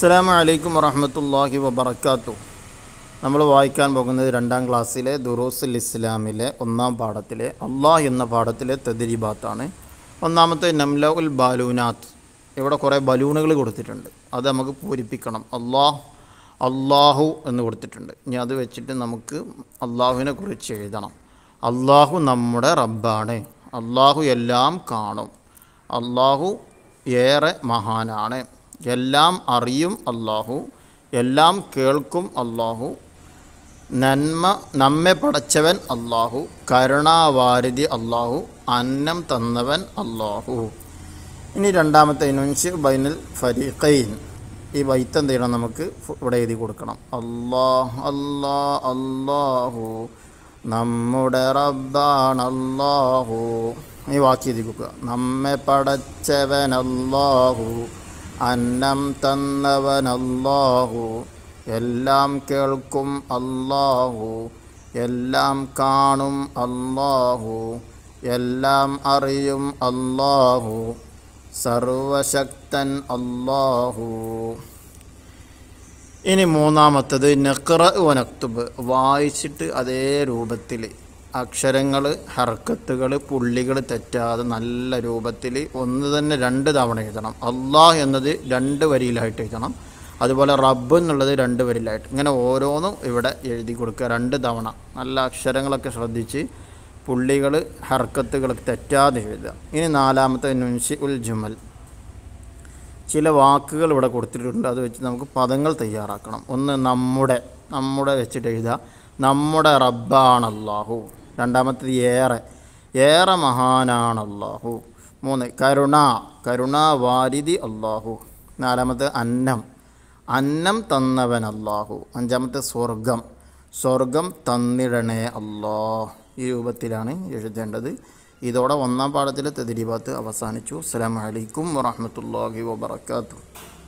അസ്സലാമു വലൈക്കും വറഹമത്തല്ലാഹി വബർക്കാത്തു നമ്മൾ വായിക്കാൻ പോകുന്നത് രണ്ടാം ക്ലാസ്സിലെ ദുറൂസുൽ ഇസ്ലാമിലെ ഒന്നാം പാഠത്തിലെ അള്ളാഹ് എന്ന പാഠത്തിലെ തദ്രീബാത്താണ്. ഒന്നാമത്തെ നംല ഉൽ ബാലൂനാത്ത്. ഇവിടെ കുറേ ബലൂണുകൾ കൊടുത്തിട്ടുണ്ട്. അത് നമുക്ക് പൂരിപ്പിക്കണം. അള്ളാഹ് അള്ളാഹു എന്ന് കൊടുത്തിട്ടുണ്ട്. ഇനി അത് വെച്ചിട്ട് നമുക്ക് അള്ളാഹുവിനെ കുറിച്ച് എഴുതണം. അള്ളാഹു നമ്മുടെ റബ്ബാണ്. അള്ളാഹു എല്ലാം കാണും. അള്ളാഹു ഏറെ മഹാനാണ്. എല്ലാം അറിയും അള്ളാഹു എല്ലാം കേൾക്കും അള്ളാഹു നന്മ നമ്മെ പടച്ചവൻ അള്ളാഹു കരുണാവാരിധി അള്ളാഹു അന്നം തന്നവൻ അള്ളാഹു ഇനി രണ്ടാമത്തെ ഇനുഷ് ബൈനൽ ഫരീഖൈൻ. ഈ ബൈത്ത് എന്ത് നമുക്ക്? ഇവിടെ എഴുതി കൊടുക്കണം. അള്ളാഹ് അല്ലാ അള്ളാഹു നമ്മുടെ റബ്ബാണ് അള്ളാഹു ഈ വാക്ക് എഴുതി കൊടുക്കുക. നമ്മെ പടച്ചവൻ അള്ളാഹു അന്നം തന്നവൻ അല്ലാഹു എല്ലാം കേൾക്കും അല്ലാഹു. എല്ലാം കാണും അല്ലാഹു. എല്ലാം അറിയും അല്ലാഹു. സർവശക്തൻ അല്ലാഹു. ഇനി മൂന്നാമത്തത് നെക്റ വനക്തുബ് വായിച്ചിട്ട് അതേ രൂപത്തിൽ അക്ഷരങ്ങൾ ഹർക്കത്തുകൾ പുള്ളികൾ തെറ്റാതെ നല്ല രൂപത്തിൽ ഒന്ന് തന്നെ രണ്ട് തവണ എഴുതണം. അള്ളാഹ് എന്നത് രണ്ട് വരിയിലായിട്ട് എഴുതണം. അതുപോലെ റബ്ബ് എന്നുള്ളത് രണ്ട് വരിയിലായിട്ട്. ഇങ്ങനെ ഓരോന്നും ഇവിടെ എഴുതി കൊടുക്കുക. രണ്ട് തവണ. നല്ല അക്ഷരങ്ങളൊക്കെ ശ്രദ്ധിച്ച് പുള്ളികൾ ഹർക്കത്തുകൾ തെറ്റാതെ എഴുതുക. ഇനി നാലാമത്തെ നുൻഷി ഉൽ ജുമൽ. ചില വാക്കുകൾ ഇവിടെ കൊടുത്തിട്ടുണ്ട്. അത് വെച്ച് നമുക്ക് പദങ്ങൾ തയ്യാറാക്കണം. ഒന്ന് നമ്മുടെ. നമ്മുടെ വെച്ചിട്ട് എഴുതുക. നമ്മുടെ റബ്ബാണ് അല്ലാഹു രണ്ടാമത്തേത് ഏറെ. ഏറെ മഹാനാണ് അള്ളാഹു മൂന്ന് കരുണ. കരുണ അള്ളാഹു നാലാമത്തെ അന്നം. അന്നം തന്നവൻ അള്ളാഹു അഞ്ചാമത്തെ സ്വർഗം. സ്വർഗം തന്നിടണേ അള്ളാഹ് ഈ രൂപത്തിലാണ് എഴുതേണ്ടത്. ഇതോടെ ഒന്നാം പാഠത്തിലെ തെതിരിഭാത്ത് അവസാനിച്ചു. അസ്സലാമു അലൈക്കും വറഹ്മത്തുള്ളാഹി വബറകാതുഹു.